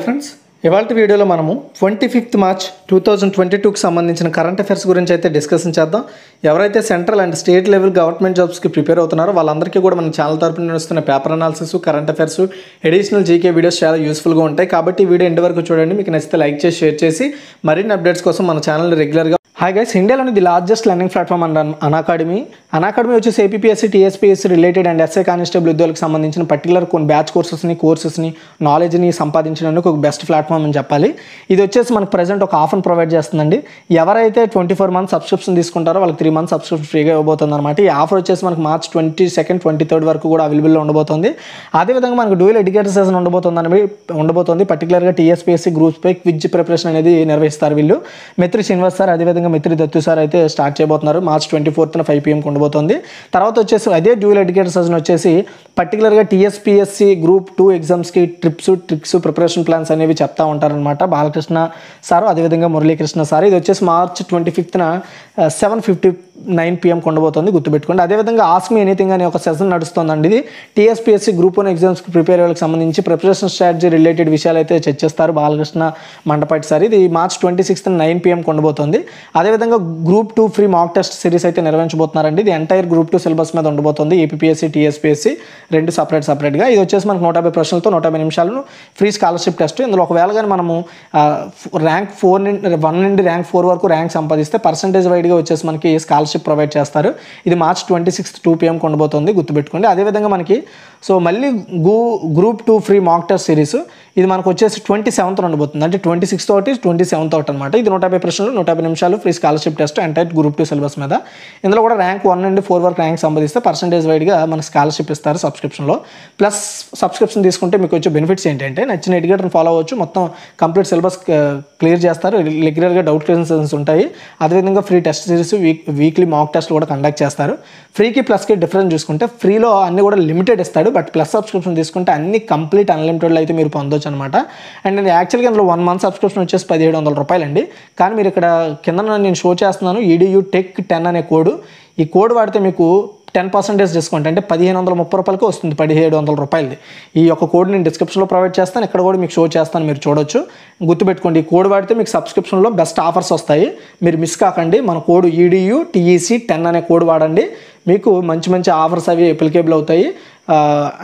Friends ఇవాళ వీడియోలో మనము twenty fifth March two thousand twenty టూకి సంబంధించిన కరెంట్ అఫైర్స్ గురించి అయితే డిస్కషన్ చేద్దాం. ఎవరైతే central and state level government జాబ్స్కి ప్రిపేర్ అవుతున్నారో వాళ్ళందరికీ కూడా మన ఛానల్ తరపున నడుస్తున్న paper analysis current affairs additional GK videos చాలా యూస్ఫుల్గా ఉంటాయి. కాబట్టి వీడియో ఎండ్ వరకు చూడండి. మీకు నచ్చితే లైక్ చేసి షేర్ చేసి మరిన్ని అప్డేట్స్ కోసం మన ఛానల్ రెగ్యులర్గా హాయ్ గైస్ ఇండియాలోని the largest learning platform and Unacademy Unacademy వచ్చేసి APSC TSPSC related and SA constable ఉద్యోగులకు సంబంధించిన పర్టికులర్ కొన్ని బ్యాచ్ కోర్సెస్ని కోర్సెస్ని నాలెడ్జ్ని సంపాదించడానికి ఒక బెస్ట్ ప్లాట్ఫామ్ అని చెప్పాలి. ఇది వచ్చేసి మనకు ప్రజెంట్ ఒక ఆఫర్ ప్రొవైడ్ చేస్తుందండి. ఎవరైతే ట్వంటీ ఫోర్ మంత్స్ సబ్స్క్రిప్షన్ తీసుకుంటారో వాళ్ళకి త్రీ మంత్స్ సబ్స్క్రిప్షన్ ఫ్రీగా ఇవ్వబోతుంది అనమాట ఈ ఆఫర్ వచ్చేసి మనకు March twenty second twenty third వరకు కూడా అవైలబుల్లో ఉండబోతుంది. అదేవిధంగా మనకు డ్యూయల్ ఎడ్యుకేటర్ సెషన్ ఉండబోతుంది అని ఉండబోతుంది. పర్టికులర్గా టీఎస్పీఎస్సీ గ్రూప్స్పై క్విజ్ ప్రిపరేషన్ అనేది నిర్వహిస్తారు వీళ్ళు. మిత్రి శ్రీనివాస్ సార్ అదేవిధంగా మిత్రి దత్తు సార్ అయితే స్టార్ట్ చేయబోతున్నారు. మార్చ్ ట్వంటీ ఫోర్త్న ఫైవ్ పిఎంకి ఉండబోతుంది తర్వాత వచ్చేసి అదే డ్యూల్ ఎడ్యుకేటర్ సెషన్ వచ్చేసి పర్టికులర్గా టీఎస్పిఎస్సి గ్రూప్ టూ ఎగ్జామ్స్కి ట్రిప్స్ ట్రిక్స్ ప్రిపరేషన్ ప్లాన్స్ అనేవి చెప్తా ఉంటారనమాట బాలకృష్ణ సారు అదేవిధంగా మురళీకృష్ణ సార్. ఇది వచ్చేసి మార్చ్ ట్వంటీ ఫిఫ్త్న సెవెన్ ఫిఫ్టీ నైన్ పిఎం కొండబోతోంది. గుర్తుపెట్టుకోండి. అదేవిధంగా ఆస్మి ఎనీథింగ్ అనే ఒక సెషన్ నడుస్తుందండి ఇది. టీఎస్పీఎస్సీ గ్రూప్ వన్ ఎగ్జామ్స్కి ప్రిపేర్ వాళ్ళకి సంబంధించి ప్రిపరేషన్ స్ట్రాటజీ రిలేటెడ్ విషయాలు అయితే చర్చిస్తారు బాలకృష్ణ మండపాటి సార్ ఇది. March twenty sixth nine PM ఉండబోతుంది అదేవిధంగా group two free mock test series అయితే నిర్వహించబోతున్నారండి. ఇది ఎంటైర్ గ్రూప్ టూ సిలబస్ మీద ఉండబోతుంది. ఏపీఎస్సీ టీఎస్పీఎస్సీ రెండు సపరేట్ సపరేట్గా ఇది వచ్చేసి మనకు నూట యాభై ప్రశ్నలతో నూట యాభై నిమిషాలను ఫ్రీ స్కాలర్షిప్ టెస్ట్ ఇందులో ఒకవేళ కానీ మనము ర్యాంక్ ఫోర్ నుండి వన్ నుండి ర్యాంక్ ఫోర్ వరకు ర్యాంక్ సంపాదిస్తే పర్సంటేజ్ వైడ్గా వచ్చేసి మనకి స్కాలర్షిప్ ప్రొవైడ్ చేస్తారు. ఇది మార్చ్ ట్వంటీ సిక్స్త్ టూ పిఎంకి ఉండబోతుంది గుర్తుపెట్టుకోండి. అదేవిధంగా మనకి సో మళ్ళీ గూ group two free mock test series. ఇది మనకు వచ్చేసి ట్వంటీ సెవెంత్ ఉండబోతుంది అంటే ట్వంటీ సిక్స్త్ ఒకటి ట్వంటీ సెవెంత్ ఒకటి అనమాట ఇది నూట యాభై ప్రశ్నలు నూట యాభై నిమిషాలు free scholarship test entire group two syllabus మీద. ఇందులో కూడా ర్యాంక్ వన్ నుండి ఫోర్ వరకు ర్యాంక్ సంపాదిస్తే పర్సంటేజ్ వైడ్గా మనకు స్కాలర్షిప్ ఇస్తారు సబ్స్క్రిప్షన్లో ప్లస్ సబ్స్క్రిప్షన్ తీసుకుంటే మీకు వచ్చే బెనిఫిట్స్ ఏంటంటే నచ్చిన ఎడ్యుకేటర్ని ఫాలో అవ్వచ్చు. మొత్తం కంప్లీట్ సిలబస్ క్లియర్ చేస్తారు. రెగ్యులర్గా డౌట్ క్లియర్ సెషన్స్ ఉంటాయి. అదేవిధంగా free test series week weekly mock టెస్ట్లు కూడా కండక్ట్ చేస్తారు. ఫ్రీకి ప్లస్కి డిఫరెన్స్ చూసుకుంటే ఫ్రీలో అన్ని కూడా లిమిటెడ్ ఇస్తాడు. బట్ ప్లస్ సబ్స్క్రిప్షన్ తీసుకుంటే అన్ని కంప్లీట్ అన్లిమిటెడ్లో అయితే మీరు పొందొచ్చు. అనమాట అండ్ నేను యాక్చువల్గా ఇందులో వన్ మంత్ సబ్స్క్రిప్షన్ వచ్చేసి పదిహేడు వందల రూపాయలండి. కానీ మీరు ఇక్కడ కింద నేను షో చేస్తున్నాను ఈడియూ టెక్ టెన్ అనే కోడ్ ఈ కోడ్ వాడితే మీకు టెన్ పర్సెంటేజ్ డిస్కౌంట్ అంటే పదిహేను వందల ముప్పై రూపాయలకి వస్తుంది పదిహేడు వందల రూపాయలది. ఈ యొక్క కోడ్ నేను డిస్క్రిప్షన్లో ప్రొవైడ్ చేస్తాను ఇక్కడ కూడా మీకు షో చేస్తాను మీరు చూడొచ్చు. గుర్తుపెట్టుకోండి ఈ కోడ్ వాడితే మీకు సబ్స్క్రిప్షన్లో బెస్ట్ ఆఫర్స్ వస్తాయి. మీరు మిస్ కాకండి మన కోడ్ ఈడియూ టీఈసీ టెన్ అనే కోడ్ వాడండి. మీకు మంచి మంచి ఆఫర్స్ అవి అప్లికేబుల్ అవుతాయి.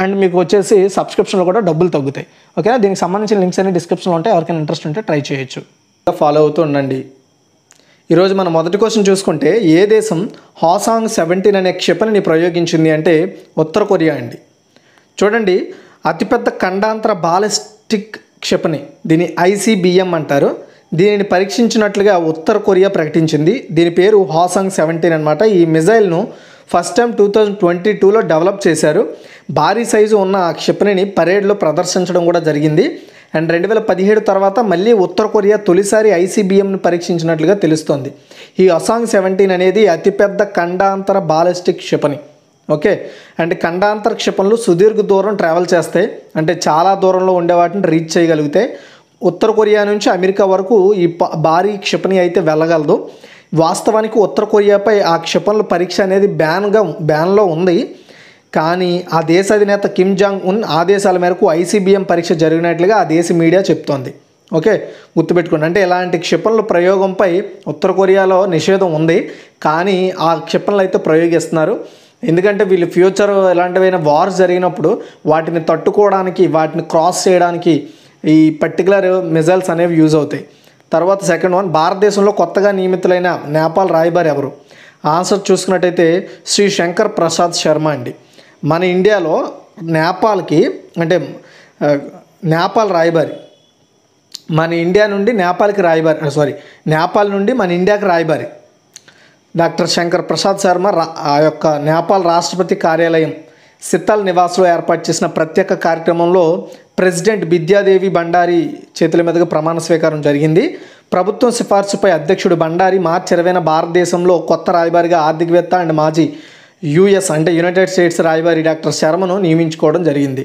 అండ్ మీకు వచ్చేసి సబ్స్క్రిప్షన్లో కూడా డబ్బులు తగ్గుతాయి. ఓకేనా? దీనికి సంబంధించిన లింక్స్ అన్ని డిస్క్రిప్షన్లో ఉంటాయి. ఎవరికైనా ఇంట్రెస్ట్ ఉంటే ట్రై చేయొచ్చు. ఫాలో అవుతూ ఉండండి. ఈరోజు మన మొదటి క్వశ్చన్ చూసుకుంటే ఏ దేశం హాసాంగ్ సెవెంటీన్ అనే క్షిపణిని ప్రయోగించింది అంటే ఉత్తర కొరియా అండి. చూడండి అతిపెద్ద ఖండాంతర బాలిస్టిక్ క్షిపణి దీని ఐసీబిఎం అంటారు. దీనిని పరీక్షించినట్లుగా ఉత్తర కొరియా ప్రకటించింది. దీని పేరు హాసాంగ్ సెవెంటీన్ అనమాట ఈ మిజైల్ను first time two thousand twenty టూలో డెవలప్ చేశారు. భారీ సైజు ఉన్న ఆ క్షిపణిని పరేడ్లో ప్రదర్శించడం కూడా జరిగింది. అండ్ రెండు వేల పదిహేడు తర్వాత మళ్ళీ ఉత్తర కొరియా తొలిసారి ఐసీబీఎంను పరీక్షించినట్లుగా తెలుస్తోంది. ఈ అసాంగ్ సెవెంటీన్ అనేది అతిపెద్ద ఖండాంతర బాలిస్టిక్ క్షిపణి. ఓకే? అండ్ ఖండాంతర క్షిపణులు సుదీర్ఘ దూరం ట్రావెల్ చేస్తాయి. అంటే చాలా దూరంలో ఉండే వాటిని రీచ్ చేయగలిగితే. ఉత్తర కొరియా నుంచి అమెరికా వరకు ఈ భారీ క్షిపణి అయితే వెళ్ళగలదు. వాస్తవానికి ఉత్తర కొరియాపై ఆ క్షిపణుల పరీక్ష అనేది బ్యాన్గా బ్యాన్లో ఉంది. కానీ ఆ దేశ అధినేత కిమ్ జాంగ్ ఉన్ ఆదేశాల మేరకు ఐసీబీఎం పరీక్ష జరిగినట్లుగా ఆ దేశ మీడియా చెప్తోంది. ఓకే? గుర్తుపెట్టుకోండి. అంటే ఇలాంటి క్షిపణుల ప్రయోగంపై ఉత్తర కొరియాలో నిషేధం ఉంది. కానీ ఆ క్షిపణులు అయితే ప్రయోగిస్తున్నారు. ఎందుకంటే వీళ్ళు ఫ్యూచర్ ఇలాంటివైన వార్స్ జరిగినప్పుడు వాటిని తట్టుకోవడానికి వాటిని క్రాస్ చేయడానికి ఈ పర్టికులర్ మిజైల్స్ అనేవి యూజ్ అవుతాయి. తర్వాత సెకండ్ వన్ భారతదేశంలో కొత్తగా నియమితులైన నేపాల్ రాయబారి ఎవరు? ఆన్సర్ చూసుకున్నట్టయితే శ్రీ శంకర్ ప్రసాద్ శర్మ అండి. మన ఇండియాలో నేపాల్కి అంటే నేపాల్ రాయబారి మన ఇండియా నుండి నేపాల్కి రాయబారి సారీ నేపాల్ నుండి మన ఇండియాకి రాయబారి డాక్టర్ శంకర్ ప్రసాద్ శర్మ ఆ యొక్క నేపాల్ రాష్ట్రపతి కార్యాలయం సిత్తల్ నివాస్లో ఏర్పాటు చేసిన ప్రత్యేక కార్యక్రమంలో ప్రెసిడెంట్ విద్యాదేవి బండారి చేతుల మీదుగా ప్రమాణ స్వీకారం జరిగింది. ప్రభుత్వం సిఫార్సుపై అధ్యక్షుడు బండారి మార్చి ఇరవైన భారతదేశంలో కొత్త రాయబారిగా ఆర్థికవేత్త అండ్ మాజీ యుఎస్ అంటే యునైటెడ్ స్టేట్స్ రాయబారి డాక్టర్ శర్మను నియమించుకోవడం జరిగింది.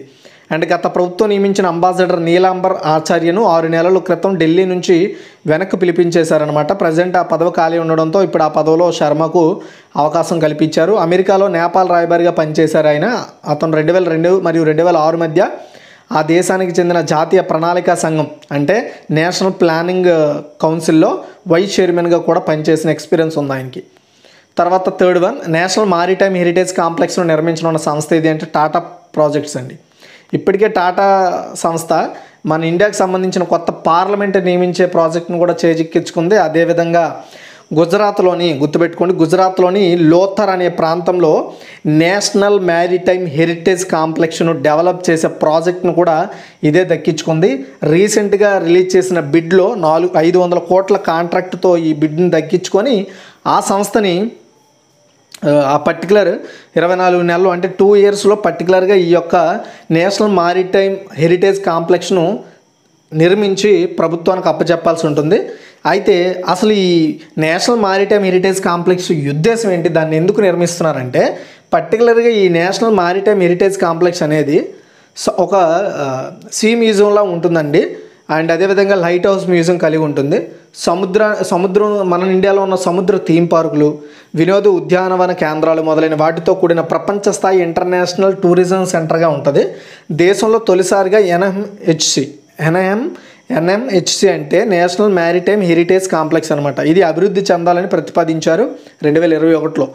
అండ్ గత ప్రభుత్వం నియమించిన అంబాసిడర్ నీలాంబర్ ఆచార్యను ఆరు నెలల క్రితం ఢిల్లీ నుంచి వెనక్కి పిలిపించేశారనమాట ప్రజెంట్ ఆ పదవి ఖాళీ ఉండడంతో ఇప్పుడు ఆ పదవిలో శర్మకు అవకాశం కల్పించారు. అమెరికాలో నేపాల్ రాయబారిగా పనిచేశారు ఆయన. అతను రెండు వేల రెండు మరియు రెండు వేల ఆరు మధ్య ఆ దేశానికి చెందిన జాతీయ ప్రణాళికా సంఘం అంటే నేషనల్ ప్లానింగ్ కౌన్సిల్లో వైస్ చైర్మన్గా కూడా పనిచేసిన ఎక్స్పీరియన్స్ ఉంది ఆయనకి. తర్వాత third one national maritime heritage కాంప్లెక్స్ను నిర్మించనున్న సంస్థ ఇది అంటే టాటా ప్రాజెక్ట్స్ అండి. ఇప్పటికే టాటా సంస్థ మన ఇండియాకు సంబంధించిన కొత్త పార్లమెంట్ నియమించే ప్రాజెక్ట్ను కూడా చేజిక్కించుకుంది. అదేవిధంగా గుజరాత్లోని గుర్తుపెట్టుకోండి గుజరాత్లోని లోథర్ అనే ప్రాంతంలో నేషనల్ మ్యారిటైమ్ హెరిటేజ్ కాంప్లెక్స్ను డెవలప్ చేసే ప్రాజెక్ట్ను కూడా ఇదే దక్కించుకుంది. రీసెంట్గా రిలీజ్ చేసిన బిడ్లో నాలుగు ఐదు వందల కోట్ల కాంట్రాక్ట్తో ఈ బిడ్ని దక్కించుకొని ఆ సంస్థని ఆ పర్టికులర్ ఇరవై నాలుగు నెలలు అంటే టూ ఇయర్స్లో పర్టికులర్గా ఈ యొక్క నేషనల్ మారిటైమ్ హెరిటేజ్ కాంప్లెక్స్ను నిర్మించి ప్రభుత్వానికి అప్పచెప్పాల్సి ఉంటుంది. అయితే అసలు ఈ నేషనల్ మారిటైమ్ హెరిటేజ్ కాంప్లెక్స్ ఉద్దేశం ఏంటి? దాన్ని ఎందుకు నిర్మిస్తున్నారంటే పర్టికులర్గా ఈ నేషనల్ మారిటైమ్ హెరిటేజ్ కాంప్లెక్స్ అనేది స- ఒక సీ మ్యూజియంలా ఉంటుందండి. అండ్ అదేవిధంగా లైట్ హౌస్ మ్యూజియం కలిగి ఉంటుంది. సముద్ర సముద్రం మన ఇండియాలో ఉన్న సముద్ర థీమ్ పార్కులు వినోద ఉద్యానవన కేంద్రాలు మొదలైన వాటితో కూడిన ప్రపంచ స్థాయి ఇంటర్నేషనల్ టూరిజం సెంటర్గా ఉంటుంది. దేశంలో తొలిసారిగా ఎన్ఎంహెచ్సి ఎన్ఎం ఎన్ఎంహెచ్సి అంటే నేషనల్ మ్యారిటైమ్ హెరిటేజ్ కాంప్లెక్స్ అనమాట ఇది అభివృద్ధి చెందాలని ప్రతిపాదించారు రెండు వేల ఇరవై ఒకటిలో.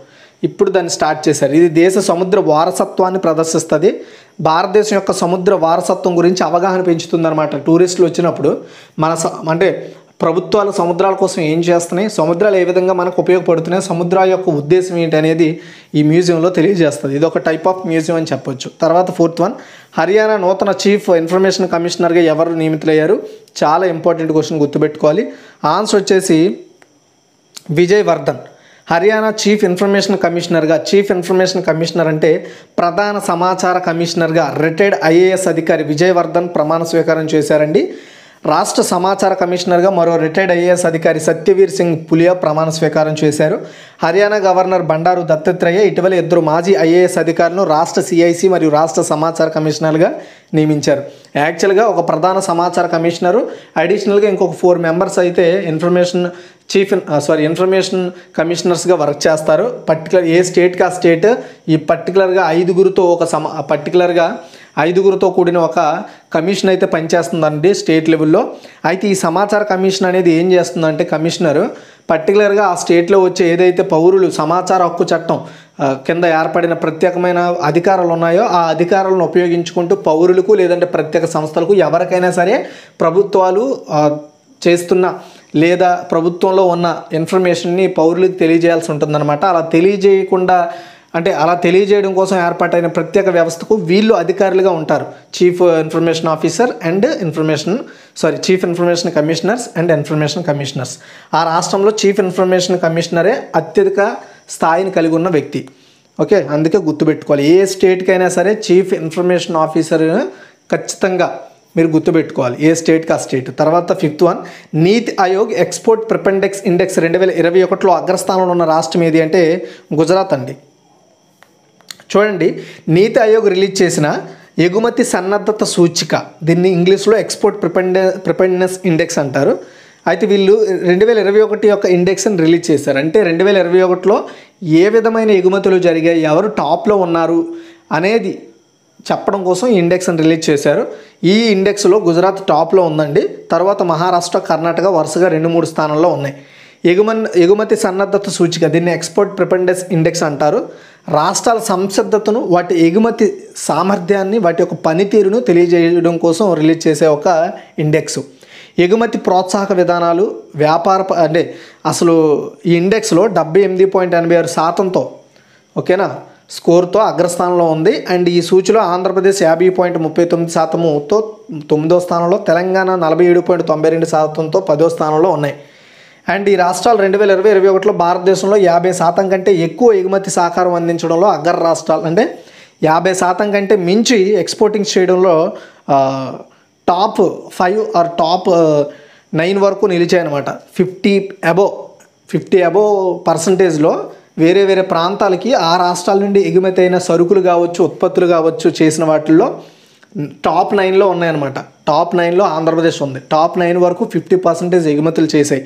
ఇప్పుడు దాన్ని స్టార్ట్ చేశారు. ఇది దేశ సముద్ర వారసత్వాన్ని ప్రదర్శిస్తుంది. భారతదేశం యొక్క సముద్ర వారసత్వం గురించి అవగాహన పెంచుతుందన్నమాట టూరిస్టులు వచ్చినప్పుడు. మన స- అంటే ప్రభుత్వాలు సముద్రాల కోసం ఏం చేస్తున్నాయి? సముద్రాలు ఏ విధంగా మనకు ఉపయోగపడుతున్నాయి? సముద్రాల యొక్క ఉద్దేశం ఏంటి అనేది ఈ మ్యూజియంలో తెలియజేస్తుంది. ఇది ఒక టైప్ ఆఫ్ మ్యూజియం అని చెప్పొచ్చు. తర్వాత ఫోర్త్ వన్ హర్యానా నూతన చీఫ్ ఇన్ఫర్మేషన్ కమిషనర్గా ఎవరు నియమితులయ్యారు? చాలా ఇంపార్టెంట్ క్వశ్చన్ గుర్తుపెట్టుకోవాలి. ఆన్సర్ వచ్చేసి విజయ్ వర్ధన్. హర్యానా చీఫ్ ఇన్ఫర్మేషన్ కమిషనర్గా చీఫ్ ఇన్ఫర్మేషన్ కమిషనర్ అంటే ప్రధాన సమాచార కమిషనర్గా రిటైర్డ్ ఐఏఎస్ అధికారి విజయవర్ధన్ ప్రమాణ స్వీకారం చేశారండి. రాష్ట్ర సమాచార కమిషనర్గా మరో రిటైర్డ్ ఐఏఎస్ అధికారి సత్యవీర్ సింగ్ పులియా ప్రమాణ స్వీకారం చేశారు. హర్యానా గవర్నర్ బండారు దత్తాత్రేయ ఇటీవల ఇద్దరు మాజీ ఐఏఎస్ అధికారులను రాష్ట్ర సిఐసి మరియు రాష్ట్ర సమాచార కమిషనర్గా నియమించారు. యాక్చువల్గా ఒక ప్రధాన సమాచార కమిషనరు అడిషనల్గా ఇంకొక ఫోర్ మెంబర్స్ అయితే ఇన్ఫర్మేషన్ చీఫ్ సారీ ఇన్ఫర్మేషన్ కమిషనర్స్గా వర్క్ చేస్తారు. పర్టికులర్ ఏ స్టేట్కి ఆ స్టేట్ ఈ పర్టికులర్గా ఐదుగురితో ఒక సమ పర్టికులర్గా ఐదుగురితో కూడిన ఒక కమిషన్ అయితే పనిచేస్తుందండి స్టేట్ లెవెల్లో అయితే ఈ సమాచార కమిషన్ అనేది ఏం చేస్తుందంటే కమిషనరు పర్టికులర్గా ఆ స్టేట్లో వచ్చే ఏదైతే పౌరులు సమాచార హక్కు చట్టం కింద ఏర్పడిన ప్రత్యేకమైన అధికారాలు ఉన్నాయో ఆ అధికారాలను ఉపయోగించుకుంటూ పౌరులకు లేదంటే ప్రత్యేక సంస్థలకు ఎవరికైనా సరే ప్రభుత్వాలు చేస్తున్న లేదా ప్రభుత్వంలో ఉన్న ఇన్ఫర్మేషన్ని పౌరులకు తెలియజేయాల్సి ఉంటుందన్నమాట. అలా తెలియజేయకుండా అంటే అలా తెలియజేయడం కోసం ఏర్పాటైన ప్రత్యేక వ్యవస్థకు వీళ్ళు అధికారులుగా ఉంటారు. Chief information officer and information sorry chief information commissioners and information commissioners ఆ రాష్ట్రంలో చీఫ్ ఇన్ఫర్మేషన్ కమిషనరే అత్యధిక స్థాయిని కలిగి ఉన్న వ్యక్తి. ఓకే? అందుకే గుర్తుపెట్టుకోవాలి. ఏ స్టేట్కైనా సరే చీఫ్ ఇన్ఫర్మేషన్ ఆఫీసర్ ఖచ్చితంగా మీరు గుర్తుపెట్టుకోవాలి. ఏ స్టేట్కి ఆ స్టేట్. తర్వాత ఫిఫ్త్ వన్ నీతి ఆయోగ్ ఎక్స్పోర్ట్ ప్రిపెండెక్స్ ఇండెక్స్ రెండు వేల ఇరవై ఒకటిలో అగ్రస్థానంలో ఉన్న రాష్ట్రం ఏది అంటే గుజరాత్ అండి. చూడండి నీతి ఆయోగ్ రిలీజ్ చేసిన ఎగుమతి సన్నద్ధత సూచిక దీన్ని ఇంగ్లీష్లో ఎక్స్పోర్ట్ ప్రిపెండె ప్రిపెండెన్స్ ఇండెక్స్ అంటారు. అయితే వీళ్ళు రెండు వేల ఇరవై ఒకటి యొక్క ఇండెక్స్ని రిలీజ్ చేశారు. అంటే రెండు వేల ఇరవై ఒకటిలో ఏ విధమైన ఎగుమతులు జరిగాయి ఎవరు టాప్లో ఉన్నారు అనేది చెప్పడం కోసం ఈ ఇండెక్స్ని రిలీజ్ చేశారు. ఈ ఇండెక్స్లో గుజరాత్ టాప్లో ఉందండి. తర్వాత మహారాష్ట్ర కర్ణాటక వరుసగా రెండు మూడు స్థానాల్లో ఉన్నాయి. ఎగుమన్ ఎగుమతి సన్నద్ధత సూచిక దీన్ని ఎక్స్పోర్ట్ ప్రిపెండెన్స్ ఇండెక్స్ అంటారు. రాష్ట్రాల సంసిద్ధతను వాటి ఎగుమతి సామర్థ్యాన్ని వాటి యొక్క పనితీరును తెలియజేయడం కోసం రిలీజ్ చేసే ఒక ఇండెక్స్. ఎగుమతి ప్రోత్సాహక విధానాలు వ్యాపార అంటే అసలు ఈ ఇండెక్స్లో డెబ్బై ఎనిమిది పాయింట్ ఎనభై ఆరు శాతంతో ఓకేనా? స్కోర్తో అగ్రస్థానంలో ఉంది. అండ్ ఈ సూచిలో ఆంధ్రప్రదేశ్ యాభై పాయింట్ ముప్పై తొమ్మిది శాతముతో తొమ్మిదో స్థానంలో తెలంగాణ నలభై ఏడు పాయింట్ తొంభై రెండు శాతంతో పదో స్థానంలో ఉన్నాయి. అండ్ ఈ రాష్ట్రాలు రెండు వేల ఇరవై ఇరవై ఒకటిలో భారతదేశంలో యాభై శాతం కంటే ఎక్కువ ఎగుమతి సహకారం అందించడంలో అగ్ర రాష్ట్రాలు. అంటే యాభై శాతం కంటే మించి ఎక్స్పోర్టింగ్ చేయడంలో top five or top nine వరకు నిలిచాయన్నమాట. ఫిఫ్టీ అబోవ్ ఫిఫ్టీ అబోవ్ పర్సంటేజ్లో వేరే వేరే ప్రాంతాలకి ఆ రాష్ట్రాల నుండి ఎగుమతి అయిన సరుకులు కావచ్చు ఉత్పత్తులు కావచ్చు చేసిన వాటిల్లో టాప్ నైన్లో ఉన్నాయన్నమాట. టాప్ నైన్లో ఆంధ్రప్రదేశ్ ఉంది. టాప్ నైన్ వరకు ఫిఫ్టీ పర్సెంటేజ్ ఎగుమతులు చేశాయి.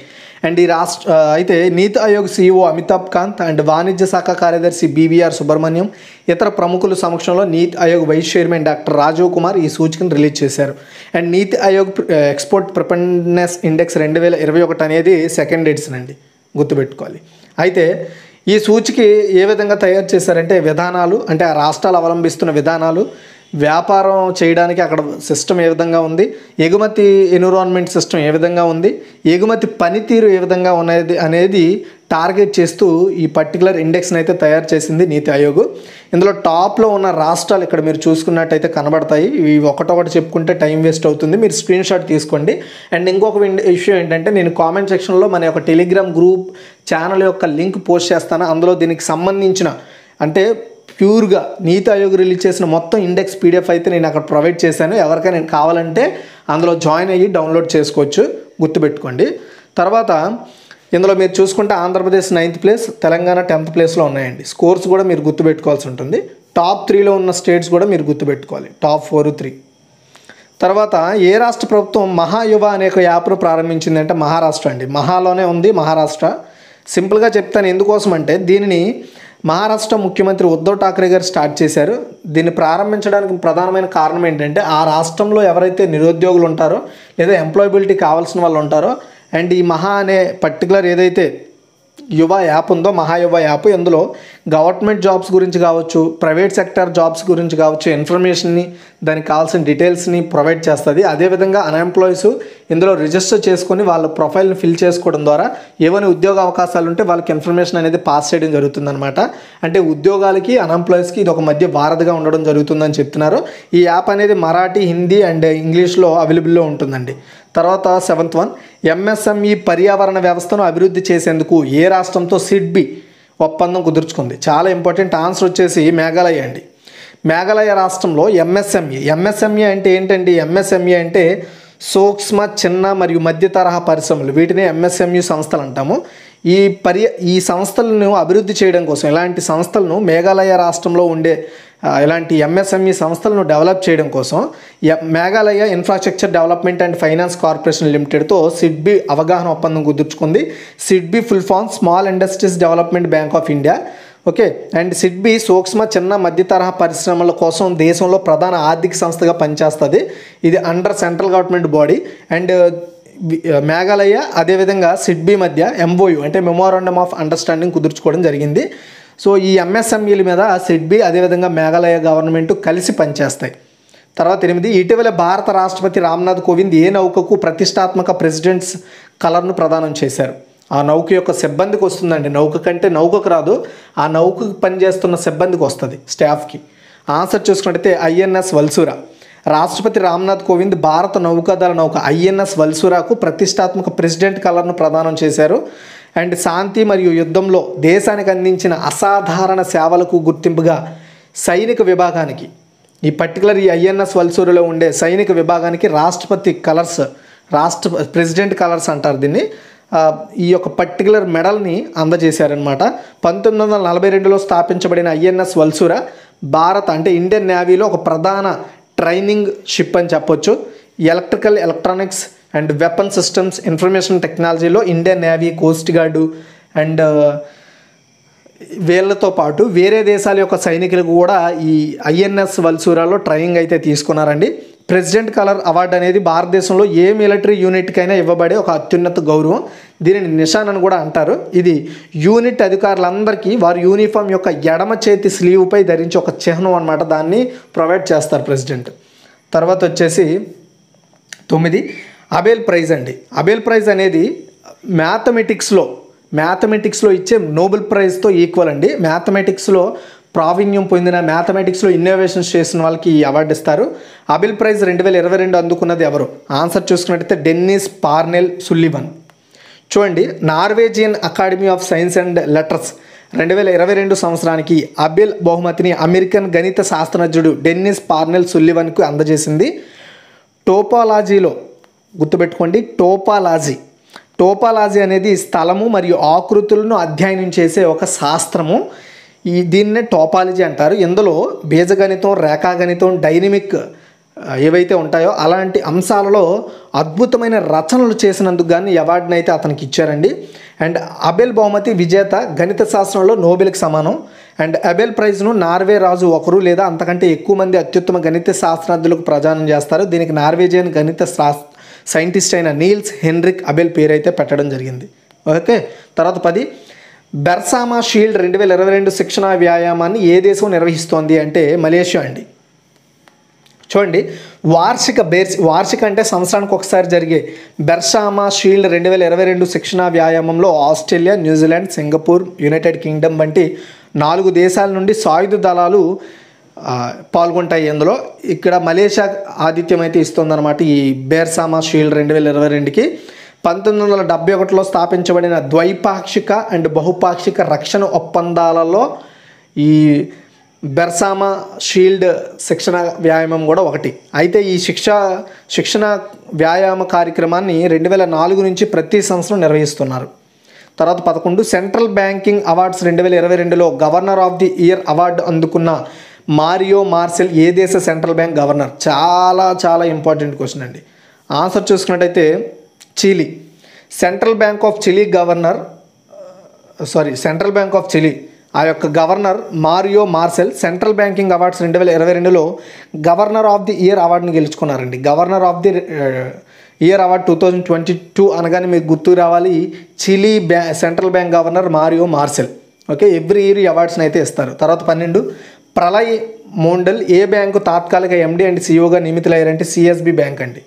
అండ్ ఈ రాష్ట్ర అయితే నీతి ఆయోగ్ సీఈఓ అమితాబ్ కాంత్ అండ్ వాణిజ్య శాఖ కార్యదర్శి బీవీఆర్ సుబ్రహ్మణ్యం ఇతర ప్రముఖుల సమక్షంలో NITI Aayog vice chairman doctor Rajiv Kumar ఈ సూచికను రిలీజ్ చేశారు. And NITI Aayog export ప్రిపెండ్నెస్ index రెండు వేల ఇరవై ఒకటి అనేది సెకండ్ ఎడిషన్ అండి. గుర్తుపెట్టుకోవాలి. అయితే ఈ సూచికి ఏ విధంగా తయారు చేశారంటే విధానాలు అంటే ఆ రాష్ట్రాలు అవలంబిస్తున్న విధానాలు వ్యాపారం చేయడానికి అక్కడ సిస్టమ్ ఏ విధంగా ఉంది? ఎగుమతి ఎన్విరాన్మెంట్ సిస్టమ్ ఏ విధంగా ఉంది? ఎగుమతి పనితీరు ఏ విధంగా ఉన్నది అనేది టార్గెట్ చేస్తూ ఈ పర్టికులర్ ఇండెక్స్ని అయితే తయారు చేసింది నీతి ఆయోగ్. ఇందులో టాప్లో ఉన్న రాష్ట్రాలు ఇక్కడ మీరు చూసుకున్నట్టయితే కనబడతాయి. ఇవి ఒకటొకటి చెప్పుకుంటే టైం వేస్ట్ అవుతుంది. మీరు స్క్రీన్ షాట్ తీసుకోండి. అండ్ ఇంకొక ఇష్యూ విషయం ఏంటంటే నేను కామెంట్ సెక్షన్లో మన యొక్క టెలిగ్రామ్ గ్రూప్ ఛానల్ యొక్క లింక్ పోస్ట్ చేస్తాను. అందులో దీనికి సంబంధించిన అంటే ప్యూర్గా నీతి ఆయోగ్ రిలీజ్ చేసిన మొత్తం ఇండెక్స్ పీడిఎఫ్ అయితే నేను అక్కడ ప్రొవైడ్ చేశాను. ఎవరికైనా నేను కావాలంటే అందులో జాయిన్ అయ్యి డౌన్లోడ్ చేసుకోవచ్చు. గుర్తుపెట్టుకోండి. తర్వాత ఇందులో మీరు చూసుకుంటే Andhra Pradesh ninth place Telangana tenth ప్లేస్లో ఉన్నాయండి. స్కోర్స్ కూడా మీరు గుర్తుపెట్టుకోవాల్సి ఉంటుంది. టాప్ త్రీలో ఉన్న స్టేట్స్ కూడా మీరు గుర్తుపెట్టుకోవాలి. Top four three. తర్వాత ఏ రాష్ట్ర ప్రభుత్వం మహాయువ అనే ఒక యాప్ను ప్రారంభించిందంటే మహారాష్ట్ర అండి. మహాలోనే ఉంది మహారాష్ట్ర. సింపుల్గా చెప్తాను ఎందుకోసం అంటే దీనిని మహారాష్ట్ర ముఖ్యమంత్రి ఉద్ధవ్ ఠాక్రే గారు స్టార్ట్ చేశారు. దీన్ని ప్రారంభించడానికి ప్రధానమైన కారణం ఏంటంటే ఆ రాష్ట్రంలో ఎవరైతే నిరుద్యోగులు ఉంటారో లేదా ఎంప్లాయబిలిటీ కావాల్సిన వాళ్ళు ఉంటారో అండ్ ఈ మహా అనే పర్టికులర్ ఏదైతే యువ యాప్ ఉందో మహాయువ యాప్ ఇందులో గవర్నమెంట్ జాబ్స్ గురించి కావచ్చు ప్రైవేట్ సెక్టర్ జాబ్స్ గురించి కావచ్చు ఇన్ఫర్మేషన్ని దానికి కావాల్సిన డీటెయిల్స్ని ప్రొవైడ్ చేస్తుంది. అదేవిధంగా అన్ఎంప్లాయీస్ ఇందులో రిజిస్టర్ చేసుకొని వాళ్ళ ప్రొఫైల్ని ఫిల్ చేసుకోవడం ద్వారా ఏమైనా ఉద్యోగ అవకాశాలు ఉంటే వాళ్ళకి ఇన్ఫర్మేషన్ అనేది పాస్ చేయడం జరుగుతుందన్నమాట. అంటే ఉద్యోగాలకి అన్ఎంప్లాయీస్కి ఇది ఒక మధ్య వారధిగా ఉండడం జరుగుతుందని చెప్తున్నారు. ఈ యాప్ అనేది మరాఠీ హిందీ అండ్ ఇంగ్లీష్లో అవైలబుల్లో ఉంటుందండి. తర్వాత సెవెంత్ వన్ ఎంఎస్ఎంఈ పర్యావరణ వ్యవస్థను అభివృద్ధి చేసేందుకు ఏ రాష్ట్రంతో సిడ్బి ఒప్పందం కుదుర్చుకుంది? చాలా ఇంపార్టెంట్ ఆన్సర్ వచ్చేసి మేఘాలయ అండి. మేఘాలయ రాష్ట్రంలో ఎంఎస్ఎంఈ ఎంఎస్ఎంఈ అంటే ఏంటండి? ఎంఎస్ఎంఈ అంటే సూక్ష్మ చిన్న మరియు మధ్య తరహా పరిశ్రమలు వీటిని ఎంఎస్ఎంఈ సంస్థలు అంటాము. ఈ పర్య ఈ సంస్థలను అభివృద్ధి చేయడం కోసం ఇలాంటి సంస్థలను మేఘాలయ రాష్ట్రంలో ఉండే ఇలాంటి ఎంఎస్ఎంఈ సంస్థలను డెవలప్ చేయడం కోసం Meghalaya infrastructure development and finance corporation లిమిటెడ్తో సిడ్బి అవగాహన ఒప్పందం కుదుర్చుకుంది. SIDBI full form small industries development bank of India. Okay and SIDBI సూక్ష్మ చిన్న మధ్య తరహా పరిశ్రమల కోసం దేశంలో ప్రధాన ఆర్థిక సంస్థగా పనిచేస్తుంది. ఇది under central government body and Meghalaya అదేవిధంగా సిడ్బీ మధ్య ఎంఓయు అంటే మెమోరాండమ్ ఆఫ్ అండర్స్టాండింగ్ కుదుర్చుకోవడం జరిగింది. సో ఈ ఎంఎస్ఎంఈల మీద సిడ్బీ అదేవిధంగా మేఘాలయ గవర్నమెంట్ కలిసి పనిచేస్తాయి. తర్వాత ఎనిమిది ఇటీవల భారత రాష్ట్రపతి రామ్నాథ్ కోవింద్ ఏ నౌకకు ప్రతిష్టాత్మక ప్రెసిడెంట్స్ కలర్ను ప్రదానం చేశారు. ఆ నౌక యొక్క సిబ్బందికి వస్తుందండి. నౌక కంటే నౌకకు రాదు. ఆ నౌకకు పనిచేస్తున్న సిబ్బందికి వస్తుంది స్టాఫ్కి. ఆన్సర్ చూసుకున్నట్టయితే ఐఎన్ఎస్ వల్సూరా. రాష్ట్రపతి రామ్నాథ్ కోవింద్ భారత నౌకాదళ నౌక ఐఎన్ఎస్ వల్సూరాకు ప్రతిష్టాత్మక ప్రెసిడెంట్ కలర్ను ప్రదానం చేశారు. అండ్ శాంతి మరియు యుద్ధంలో దేశానికి అందించిన అసాధారణ సేవలకు గుర్తింపుగా సైనిక విభాగానికి ఈ పర్టికులర్ ఈ ఐఎన్ఎస్ వల్సూరులో ఉండే సైనిక విభాగానికి రాష్ట్రపతి కలర్స్ రాష్ట్ర ప్రెసిడెంట్ కలర్స్ అంటారు దీన్ని. ఈ యొక్క పర్టికులర్ మెడల్ని అందజేశారనమాట పంతొమ్మిది వందల నలభై రెండులో స్థాపించబడిన ఐఎన్ఎస్ వల్సూర భారత్ అంటే ఇండియన్ నేవీలో ఒక ప్రధాన ట్రైనింగ్ షిప్ అని చెప్పొచ్చు. Electrical electronics and weapon systems information టెక్నాలజీలో Indian navy coast guard and వీళ్ళతో పాటు వేరే దేశాల యొక్క సైనికులకు కూడా ఈ ఐఎన్ఎస్ వల్సూరాలో ట్రైనింగ్ అయితే తీసుకున్నారండి. ప్రెసిడెంట్ కలర్ అవార్డు అనేది భారతదేశంలో ఏ మిలిటరీ యూనిట్కైనా ఇవ్వబడే ఒక అత్యున్నత గౌరవం. దీనిని నిషాన్ అని కూడా అంటారు. ఇది యూనిట్ అధికారులందరికీ వారి యూనిఫామ్ యొక్క ఎడమ చేతి స్లీవ్పై ధరించి ఒక చిహ్నం అనమాట దాన్ని ప్రొవైడ్ చేస్తారు ప్రెసిడెంట్. తర్వాత వచ్చేసి తొమ్మిది అబేల్ ప్రైజ్ అండి. అబేల్ ప్రైజ్ అనేది మ్యాథమెటిక్స్లో మ్యాథమెటిక్స్లో ఇచ్చే నోబెల్ ప్రైజ్తో ఈక్వల్ అండి. మ్యాథమెటిక్స్లో ప్రావీణ్యం పొందిన మ్యాథమెటిక్స్లో ఇన్నోవేషన్స్ చేసిన వాళ్ళకి ఈ అవార్డు ఇస్తారు. అబిల్ ప్రైజ్ రెండు వేల ఇరవై రెండు అందుకున్నది ఎవరు? ఆన్సర్ చూసుకున్నట్టయితే డెన్నిస్ పార్నెల్ సుల్లివన్. చూడండి Norwegian academy of science and letters రెండు వేల ఇరవై రెండు సంవత్సరానికి అబిల్ బహుమతిని అమెరికన్ గణిత శాస్త్రజ్ఞుడు డెన్నిస్ పార్నెల్ సుల్లివన్కు అందజేసింది. టోపాలజీలో గుర్తుపెట్టుకోండి టోపాలజీ. టోపాలజీ అనేది స్థలము మరియు ఆకృతులను అధ్యయనం చేసే ఒక శాస్త్రము. ఈ దీన్నే టోపాలజీ అంటారు. ఇందులో బీజగణితం రేఖాగణితం డైనమిక్ ఏవైతే ఉంటాయో అలాంటి అంశాలలో అద్భుతమైన రచనలు చేసినందుకు కానీ అవార్డుని అయితే అతనికి ఇచ్చారండి. అండ్ అబెల్ బహుమతి విజేత గణిత శాస్త్రంలో నోబెల్కి సమానం. అండ్ అబెల్ ప్రైజ్ను నార్వే రాజు ఒకరు లేదా అంతకంటే ఎక్కువ మంది అత్యుత్తమ గణిత శాస్త్రజ్ఞులకు ప్రదానం చేస్తారు. దీనికి నార్వేజియన్ గణిత శాస్త్ర సైంటిస్ట్ అయిన నీల్స్ హెన్రిక్ అబెల్ పేరు అయితే పెట్టడం జరిగింది. ఓకే తర్వాత పది. బెర్సామా షీల్డ్ రెండు వేల ఇరవై రెండు శిక్షణ వ్యాయామాన్ని ఏ దేశం నిర్వహిస్తోంది అంటే మలేషియా అండి. చూడండి వార్షిక బేర్స్ వార్షిక అంటే సంవత్సరానికి ఒకసారి జరిగే బెర్సామా షీల్డ్ రెండు వేల ఇరవై రెండు శిక్షణ వ్యాయామంలో Australia New Zealand Singapore United Kingdom వంటి నాలుగు దేశాల నుండి సాయుధ దళాలు పాల్గొంటాయి. ఇందులో ఇక్కడ మలేషియా ఆతిథ్యం అయితే ఇస్తుందన్నమాట ఈ బేర్సామా షీల్డ్ రెండు వేల ఇరవై రెండుకి. పంతొమ్మిది వందల డెబ్బై ఒకటిలో స్థాపించబడిన ద్వైపాక్షిక అండ్ బహుపాక్షిక రక్షణ ఒప్పందాలలో ఈ బెర్సామా షీల్డ్ శిక్షణ వ్యాయామం కూడా ఒకటి. అయితే ఈ శిక్ష శిక్షణ వ్యాయామ కార్యక్రమాన్ని రెండు వేల నాలుగు నుంచి ప్రతి సంవత్సరం నిర్వహిస్తున్నారు. తర్వాత పదకొండు సెంట్రల్ బ్యాంకింగ్ అవార్డ్స్ రెండు వేల ఇరవై రెండులో governor of the year award అందుకున్న మారియో మార్సెల్ ఏ దేశ సెంట్రల్ బ్యాంక్ గవర్నర్. చాలా చాలా ఇంపార్టెంట్ క్వశ్చన్ అండి. ఆన్సర్ చూసుకున్నట్టయితే Chile. Central bank of Chile governor sorry central bank of Chile. ఆ యొక్క governor Mario Marcel central banking awards రెండు వేల ఇరవై రెండులో గవర్నర్ ఆఫ్ ది ఇయర్ అవార్డుని గెలుచుకున్నారండి. Governor of the year award two thousand twenty two అనగానే మీకు గుర్తు రావాలి చిలీ బ్యా central bank governor Mario Marcel. Okay every year ఈ అవార్డ్స్ని అయితే ఇస్తారు. తర్వాత పన్నెండు ప్రళయ్ మోండల్ ఏ బ్యాంకు తాత్కాలిక ఎండి అండ్ సిఇఓగా నియమితులయ్యారంటే సిఎస్బి బ్యాంక్ అండి.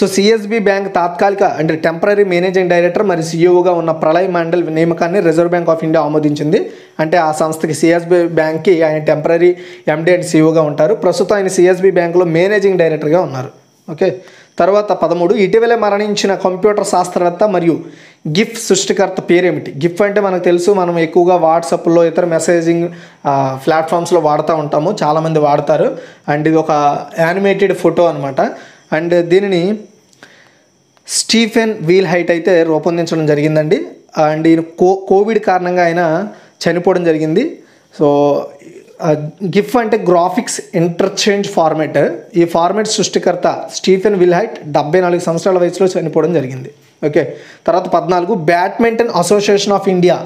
సో సిఎస్బి బ్యాంక్ తాత్కాలిక అంటే టెంపరీ మేనేజింగ్ డైరెక్టర్ మరి సీఈఓగా ఉన్న ప్రళయ్ మండల్ నియమకాన్ని రిజర్వ్ బ్యాంక్ ఆఫ్ ఇండియా ఆమోదించింది. అంటే ఆ సంస్థకి సిఎస్బి బ్యాంక్కి ఆయన టెంపరీ ఎండి అండ్ సీఈఓగా ఉంటారు. ప్రస్తుతం ఆయన సిఎస్బి బ్యాంక్లో మేనేజింగ్ డైరెక్టర్గా ఉన్నారు. ఓకే? తర్వాత పదమూడు ఇటీవలే మరణించిన కంప్యూటర్ శాస్త్రవేత్త మరియు గిఫ్ సృష్టికర్త పేరేమిటి? గిఫ్ అంటే మనకు తెలుసు మనం ఎక్కువగా వాట్సాప్లో ఇతర మెసేజింగ్ ప్లాట్ఫామ్స్లో వాడుతూ ఉంటాము. చాలామంది వాడతారు. అండ్ ఇది ఒక యానిమేటెడ్ ఫోటో అనమాట అండ్ దీనిని స్టీఫెన్ వీల్ హైట్ అయితే రూపొందించడం జరిగిందండి. అండ్ ఈయన కో కోవిడ్ కారణంగా ఆయన చనిపోవడం జరిగింది. సో గిఫ్ అంటే గ్రాఫిక్స్ ఇంటర్చేంజ్ ఫార్మేట్. ఈ ఫార్మేట్ సృష్టికర్త స్టీఫెన్ విల్హైట్ డెబ్బై నాలుగు సంవత్సరాల వయసులో చనిపోవడం జరిగింది. ఓకే. తర్వాత పద్నాలుగు బ్యాడ్మింటన్ అసోసియేషన్ ఆఫ్ ఇండియా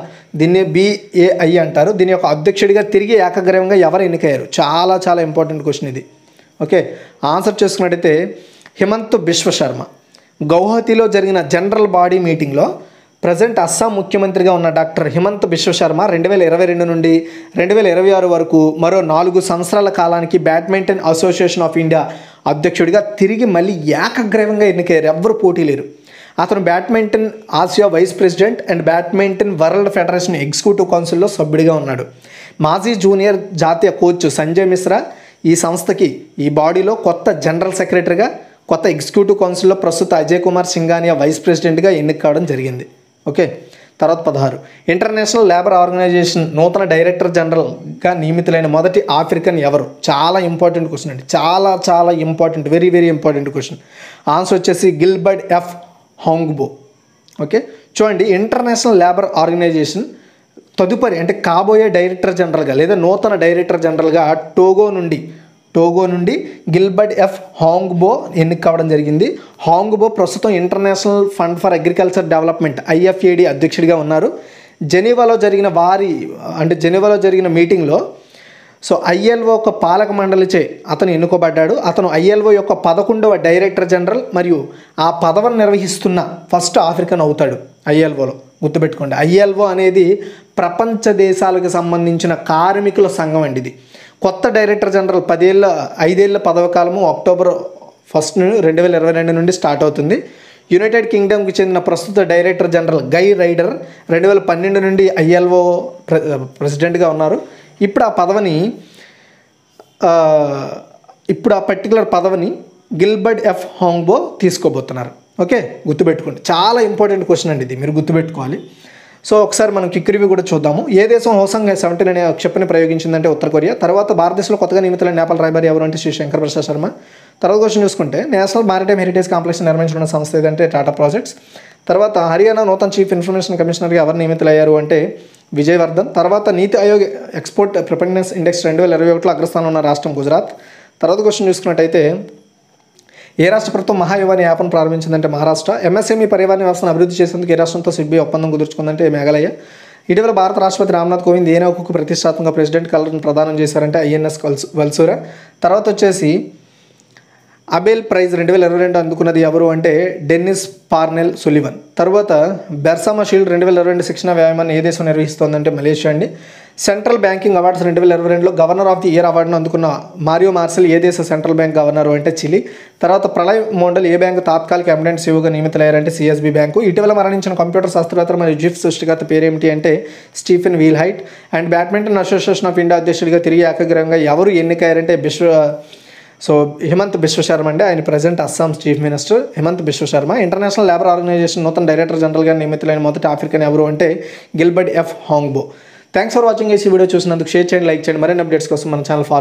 దీన్ని బిఏఐ అంటారు. దీని యొక్క అధ్యక్షుడిగా తిరిగి ఏకగ్రీవంగా ఎవరు ఎన్నికయ్యారు? చాలా చాలా ఇంపార్టెంట్ క్వశ్చన్ ఇది. ఓకే. ఆన్సర్ చేసుకున్నట్టయితే హిమంత్ బిశ్వశర్మ. గౌహతిలో జరిగిన జనరల్ బాడీ మీటింగ్లో ప్రజెంట్ అస్సాం ముఖ్యమంత్రిగా ఉన్న డాక్టర్ హిమంత్ బిశ్వశర్మ రెండు వేల ఇరవై రెండు నుండి రెండు వేల ఇరవై ఆరు వరకు మరో నాలుగు సంవత్సరాల కాలానికి బ్యాడ్మింటన్ అసోసియేషన్ ఆఫ్ ఇండియా అధ్యక్షుడిగా తిరిగి మళ్ళీ ఏకగ్రీవంగా ఎన్నికయ్యారు. ఎవ్వరు పోటీ లేరు. అతను badminton Asia vice president and badminton world federation executive కౌన్సిల్లో సభ్యుడిగా ఉన్నాడు. మాజీ జూనియర్ జాతీయ కోచ్ సంజయ్ మిశ్రా ఈ సంస్థకి ఈ బాడీలో కొత్త జనరల్ సెక్రటరీగా కొత్త ఎగ్జిక్యూటివ్ కౌన్సిల్లో ప్రస్తుత అజయ్ కుమార్ సింఘానియా వైస్ ప్రెసిడెంట్గా ఎన్నిక కావడం జరిగింది. ఓకే? తర్వాత పదహారు. ఇంటర్నేషనల్ లేబర్ ఆర్గనైజేషన్ నూతన డైరెక్టర్ జనరల్గా నియమితులైన మొదటి ఆఫ్రికన్ ఎవరు? చాలా ఇంపార్టెంట్ క్వశ్చన్ అండి. చాలా చాలా important very very important question. Answer వచ్చేసి గిల్బర్డ్ ఎఫ్ హాంగ్బో. ఓకే? చూడండి ఇంటర్నేషనల్ లేబర్ ఆర్గనైజేషన్ తదుపరి అంటే కాబోయే డైరెక్టర్ జనరల్గా లేదా నూతన డైరెక్టర్ జనరల్గా టోగో నుండి టోగో నుండి గిల్బర్డ్ ఎఫ్ హాంగ్బో ఎన్నిక కావడం జరిగింది. హాంగ్బో ప్రస్తుతం international fund for agriculture development IFAD అధ్యక్షుడిగా ఉన్నారు. జెనీవాలో జరిగిన వారి అంటే జెనీవాలో జరిగిన మీటింగ్లో సో ఐఎల్ఓ ఒక పాలక మండలిచే అతను ఎన్నుకోబడ్డాడు. అతను ఐఎల్ఓ యొక్క పదకొండవ డైరెక్టర్ జనరల్ మరియు ఆ పదవిని నిర్వహిస్తున్న ఫస్ట్ ఆఫ్రికన్ అవుతాడు ఐఎల్ఓలో. గుర్తుపెట్టుకోండి ఐఎల్ఓ అనేది ప్రపంచ దేశాలకు సంబంధించిన కార్మికుల సంఘం అండి ఇది. కొత్త డైరెక్టర్ జనరల్ పదేళ్ళ ఐదేళ్ళ పదవ కాలము అక్టోబర్ ఫస్ట్ రెండు వేల ఇరవై రెండు నుండి స్టార్ట్ అవుతుంది. యునైటెడ్ కింగ్డమ్కి చెందిన ప్రస్తుత డైరెక్టర్ జనరల్ గై రైడర్ రెండు వేల పన్నెండు నుండి ఐఎల్ఓ ప్రెసిడెంట్గా ఉన్నారు. ఇప్పుడు ఆ పదవిని ఇప్పుడు ఆ పర్టికులర్ పదవిని గిల్బర్డ్ ఎఫ్ హాంగ్బో తీసుకోబోతున్నారు. ఓకే? గుర్తుపెట్టుకోండి. చాలా ఇంపార్టెంట్ క్వశ్చన్ అండి ఇది. మీరు గుర్తుపెట్టుకోవాలి. సో ఒకసారి మనం కిక్ రివ్యూ కూడా చూద్దాము. ఏ దేశం హోసంగా సెవెంటీన్ అనే క్షిపణి ప్రయోగించిందంటే ఉత్తర కొరియా? తర్వాత భారతదేశంలో కొత్తగా నియమితులైన నేపాల్ రాయబారి ఎవరు అంటే శ్రీ శంకర్ ప్రసాద్ శర్మ. తర్వాత క్వశ్చన్ చూసుకుంటే నేషనల్ మారిటైమ్ హెరిటేజ్ కాంప్లెక్స్ నిర్మించిన సంస్థ ఏదంటే టాటా ప్రాజెక్ట్స్. తర్వాత హర్యానా నూతన చీఫ్ ఇన్ఫర్మేషన్ కమిషనర్గా ఎవరు నియమితులయ్యారు అంటే విజయవర్ధన్. తర్వాత నీతి ఆయోగ్ ఎక్స్పోర్ట్ ప్రిపెండెన్స్ ఇండెక్స్ రెండు వేల ఇరవై ఒకటిలో అగ్రస్థానం ఉన్న రాష్ట్రం గుజరాత్. తర్వాత క్వశ్చన్ చూసుకున్నట్టయితే ఏ రాష్ట్ర ప్రభుత్వం మహాయువాని యాప్ను ప్రారంభించిందంటే మహారాష్ట్ర. ఎంఎస్ఎంఈ పరివారణ వ్యవస్థను అభివృద్ధి చేసేందుకు ఏ రాష్ట్రంతో సిబ్బి ఒప్పందం కుదుర్చుకుందంటే మేఘాలయ. ఇటీవల భారత రాష్ట్రపతి రామ్నాథ్ కోవింద్ ఏ నౌకకు ప్రతిష్టాత్మక ప్రెసిడెంట్ కలర్ను ప్రదానం చేశారంటే ఐఎన్ఎస్ కల్స్ వల్సూరా. తర్వాత వచ్చేసి అబేల్ ప్రైజ్ రెండు వేల ఇరవై రెండు అందుకున్నది ఎవరు అంటే డెన్నిస్ పార్నెల్ సులివన్. తర్వాత బెర్సామా షీల్డ్ రెండు వేల ఇరవై రెండు శిక్షణ వ్యాయామాన్ని ఏ దేశం నిర్వహిస్తోందంటే మలేషియా అండి. సెంట్రల్ బ్యాంకింగ్ అవార్డ్స్ రెండు వేల ఇరవై రెండులో గవర్నర్ ఆఫ్ ది ఇయర్ అవార్డును అందుకున్న మారియో మార్సల్ ఏ దేశ సెంట్రల్ బ్యాంక్ గవర్నర్ అంటే చిలీ. తర్వాత ప్రళయ్ మోండల్ ఏ బ్యాంకు తాత్కాలిక ఎమిడెంట్ సీఓగా నియమితులయ్యారంటే సిఎస్బి బ్యాంకు. ఇటీవల మరణించిన కంప్యూటర్ శాస్త్రవేత్త మరియు జిఫ్ సృష్టికర్త పేరేమిటి అంటే Stephen Wilhite and badminton association of India అధ్యక్షుడిగా తిరిగి ఏకగ్రహంగా ఎవరు ఎన్నికయ్యారంటే విశ్వ సో హిమంత్ బిశ్వశర్మ అండి. ఆయన present Assam chief minister Himanta Biswa Sarma International Labour Organization నూతన డైరెక్టర్ జనరల్గా నియమితులైన మొదటి ఆఫ్రికన్ ఎవరు అంటే Gilbert F Houngbo. Thanks for watching ఈ వీడియో చూసినందుకు షేర్ చేయండి లైక్ చేయండి. మరిన్ని అప్డేట్స్ కోసం మన ఛానల్ ఫాలో